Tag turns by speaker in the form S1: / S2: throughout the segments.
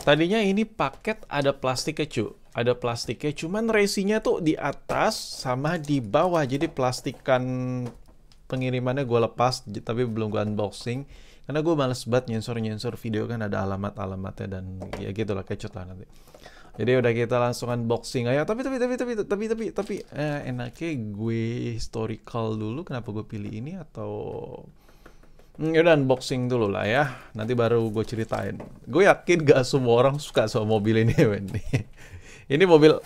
S1: Tadinya ini paket ada plastiknya cu, ada plastiknya. Cuman resinya tuh di atas sama di bawah. Jadi plastikan pengirimannya gue lepas, tapi belum gue unboxing. Karena gue males banget nyensor-nyensor video kan ada alamat-alamatnya dan ya gitulah kecut lah nanti. Jadi udah kita langsung unboxing aja. Tapi tapi tapi tapi tapi tapi tapi eh, enaknya gue historical dulu. Kenapa gue pilih ini atau yaudah unboxing dulu lah ya. Nanti baru gue ceritain. Gue yakin gak semua orang suka sama mobil ini, men. ini mobil,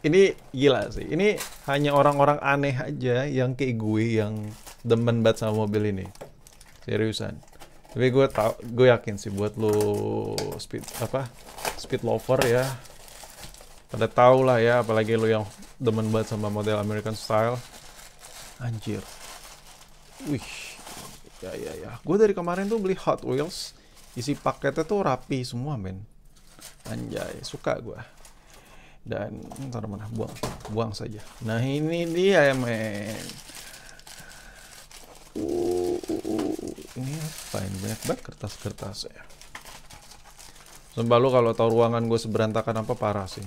S1: ini gila sih. Ini hanya orang-orang aneh aja yang kayak gue yang demen banget sama mobil ini. Seriusan. Tapi gue tau, gue yakin sih buat lo speed apa speed lover ya. Pada tau lah ya, apalagi lo yang demen banget sama model American style. Anjir. Wih Ya ya ya. Gue dari kemarin tuh beli Hot Wheels. Isi paketnya tuh rapi semua men. Anjay, suka gue. Dan ntar mana buang, buang saja. Nah ini dia ya men. Uh, uh, uh. ini apa ini banyak banget kertas-kertas ya. Sumpah lu kalau tahu ruangan gue seberantakan apa parah sih.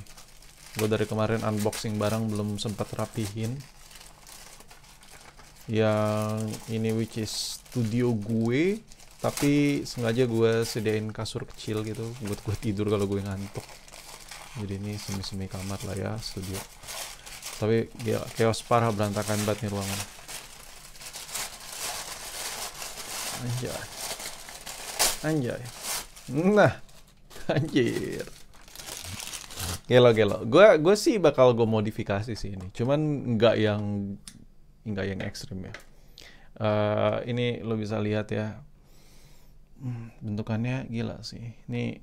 S1: Gue dari kemarin unboxing barang belum sempat rapihin yang ini which is studio gue tapi sengaja gue sediain kasur kecil gitu buat gue tidur kalau gue ngantuk. Jadi ini semi-semi kamar lah ya studio. Tapi ya chaos parah berantakan banget nih ruangan. Anjay. Anjay. Nah anjir. Gelo gelo. Gue gue sih bakal gue modifikasi sih ini. Cuman nggak yang nggak yang ekstrim ya. Uh, ini lo bisa lihat ya, hmm, bentukannya gila sih. Ini,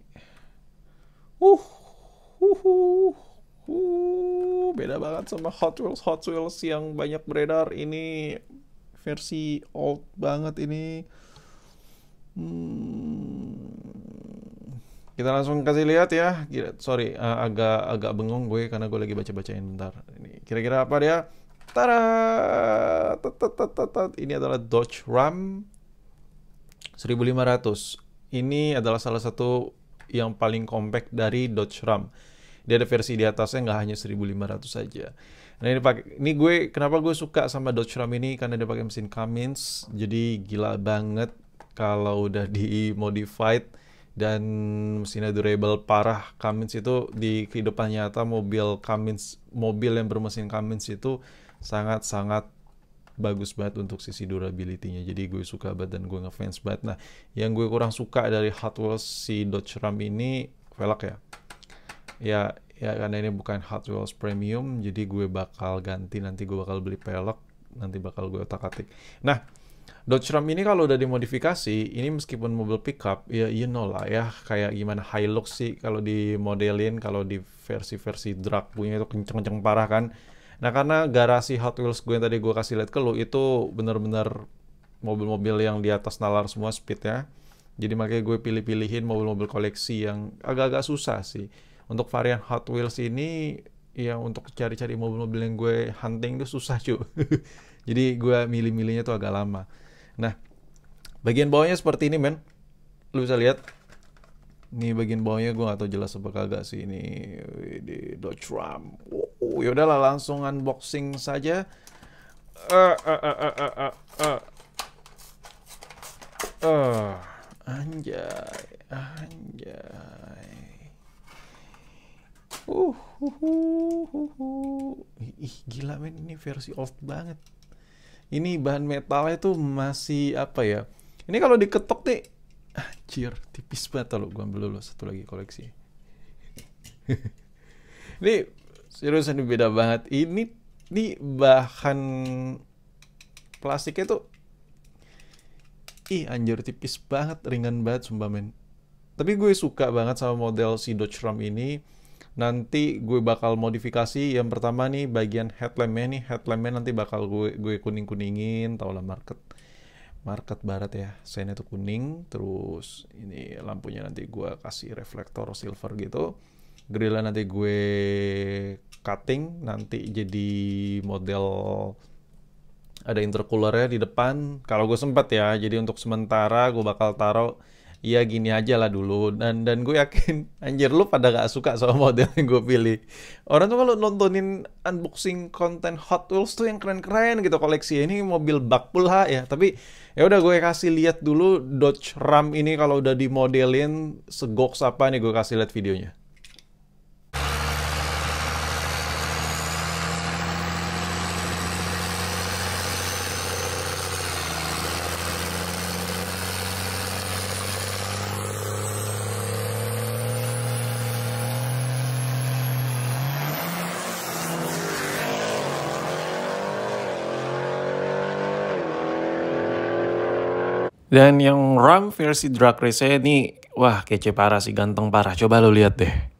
S1: uh, uh, uh, uh, beda banget sama Hot Wheels Hot Wheels yang banyak beredar. Ini versi old banget ini. Hmm, kita langsung kasih lihat ya. Sorry, uh, agak agak bengong gue karena gue lagi baca-bacain bentar. Ini kira-kira apa dia? Tara! Ini adalah Dodge Ram 1500. Ini adalah salah satu yang paling compact dari Dodge Ram. Dia ada versi di atasnya nggak hanya 1500 saja. Nah ini pakai, ini gue kenapa gue suka sama Dodge Ram ini karena dia pakai mesin Cummins, jadi gila banget kalau udah di modified dan mesinnya durable parah Cummins itu di kehidupan nyata mobil Cummins mobil yang bermesin Cummins itu sangat-sangat bagus banget untuk sisi durability-nya. Jadi gue suka banget dan gue ngefans banget. Nah, yang gue kurang suka dari Hot Wheels si Dodge Ram ini velg ya. Ya, ya karena ini bukan Hot Wheels premium, jadi gue bakal ganti nanti gue bakal beli pelek, nanti bakal gue otak-atik. Nah, Dodge Ram ini kalau udah dimodifikasi, ini meskipun mobil pickup, ya you know lah ya, kayak gimana Hilux sih kalau dimodelin, kalau di versi-versi drag punya itu kenceng-kenceng parah kan Nah karena garasi Hot Wheels gue yang tadi gue kasih lihat ke lu itu bener-bener mobil-mobil yang di atas nalar semua speed ya. Jadi makanya gue pilih-pilihin mobil-mobil koleksi yang agak-agak susah sih. Untuk varian Hot Wheels ini ya untuk cari-cari mobil-mobil yang gue hunting itu susah cuy. Jadi gue milih-milihnya tuh agak lama. Nah, bagian bawahnya seperti ini men. Lu bisa lihat ini bagian bawahnya gue gak tau jelas apa kagak sih ini di Dodge Ram. Oh, yaudahlah langsung unboxing saja. Uh, uh, uh, uh, uh, uh, uh. Uh, anjay, anjay. Uh, uh, uh, uh, uh. Ih, gila men, ini versi old banget. Ini bahan metalnya tuh masih apa ya? Ini kalau diketok nih Anjir, tipis banget lo gue ambil dulu satu lagi koleksi. ini serius ini beda banget. Ini ini bahan plastiknya tuh ih anjir tipis banget, ringan banget sumpah men. Tapi gue suka banget sama model si Dodge Ram ini. Nanti gue bakal modifikasi. Yang pertama nih bagian headlampnya nih. Headlampnya nanti bakal gue gue kuning kuningin tau lah market market barat ya. Saya itu kuning terus ini lampunya nanti gue kasih reflektor silver gitu. Grillnya nanti gue cutting nanti jadi model ada intercoolernya di depan. Kalau gue sempet ya jadi untuk sementara gue bakal taruh ya gini aja lah dulu. Dan dan gue yakin anjir lu pada gak suka sama model yang gue pilih. Orang tuh kalau nontonin unboxing konten Hot Wheels tuh yang keren-keren gitu koleksi ini mobil bak pula ya. Tapi ya udah gue kasih lihat dulu Dodge Ram ini kalau udah dimodelin segok apa nih gue kasih lihat videonya Dan yang Ram versi drag race ini, wah kece parah sih, ganteng parah. Coba lo lihat deh.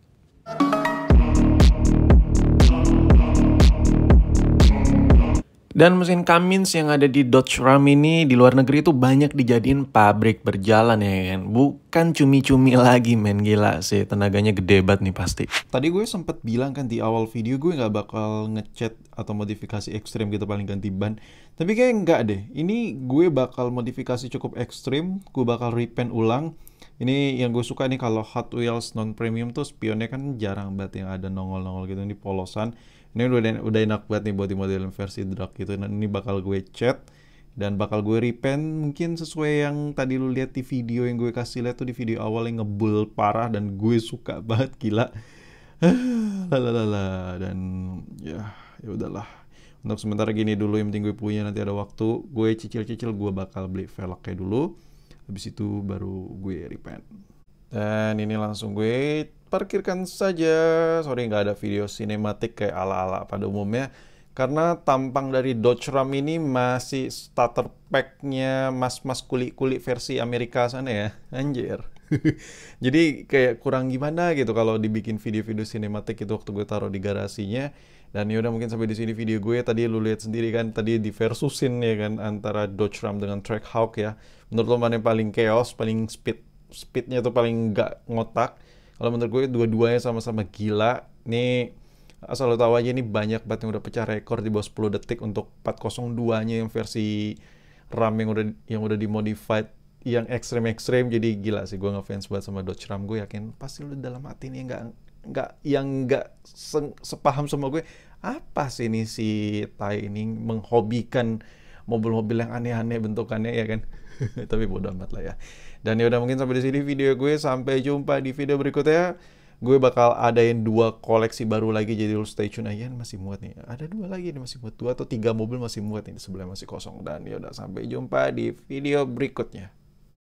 S1: Dan mesin Cummins yang ada di Dodge Ram ini di luar negeri itu banyak dijadiin pabrik berjalan ya kan. Bukan cumi-cumi lagi men gila sih tenaganya gede banget nih pasti. Tadi gue sempet bilang kan di awal video gue nggak bakal ngechat atau modifikasi ekstrim gitu paling ganti ban. Tapi kayak nggak deh. Ini gue bakal modifikasi cukup ekstrim. Gue bakal repaint ulang. Ini yang gue suka nih kalau Hot Wheels non premium tuh spionnya kan jarang banget yang ada nongol-nongol gitu di polosan ini udah udah enak banget nih buat di model versi drag gitu dan ini bakal gue chat dan bakal gue repaint mungkin sesuai yang tadi lu lihat di video yang gue kasih lihat tuh di video awal yang ngebul parah dan gue suka banget gila lalalala dan ya ya udahlah untuk sementara gini dulu yang penting gue punya nanti ada waktu gue cicil-cicil gue bakal beli velgnya dulu habis itu baru gue repaint dan ini langsung gue parkirkan saja. Sorry nggak ada video sinematik kayak ala-ala pada umumnya. Karena tampang dari Dodge Ram ini masih starter pack-nya mas-mas kulit-kulit versi Amerika sana ya. Anjir. Jadi kayak kurang gimana gitu kalau dibikin video-video sinematik itu waktu gue taruh di garasinya. Dan yaudah mungkin sampai di sini video gue. Tadi lu lihat sendiri kan tadi di versusin ya kan antara Dodge Ram dengan Trackhawk ya. Menurut lo mana yang paling chaos, paling speed speednya tuh paling nggak ngotak? Kalau menurut gue dua-duanya sama-sama gila. Nih asal lo tahu aja ini banyak banget yang udah pecah rekor di bawah 10 detik untuk 402 nya yang versi RAM yang udah yang udah dimodified yang ekstrem-ekstrem. Jadi gila sih gue ngefans banget sama Dodge Ram. Gue yakin pasti lo dalam hati ini nggak nggak yang nggak se sepaham sama gue apa sih ini si Tai ini menghobikan mobil-mobil yang aneh-aneh bentukannya ya kan? Tapi bodo amat lah ya. Dan ya udah mungkin sampai di sini video gue. Sampai jumpa di video berikutnya. Gue bakal adain dua koleksi baru lagi jadi lu stay tune aja. Masih muat nih. Ada dua lagi nih masih muat. Dua atau tiga mobil masih muat nih sebelah masih kosong. Dan ya udah sampai jumpa di video berikutnya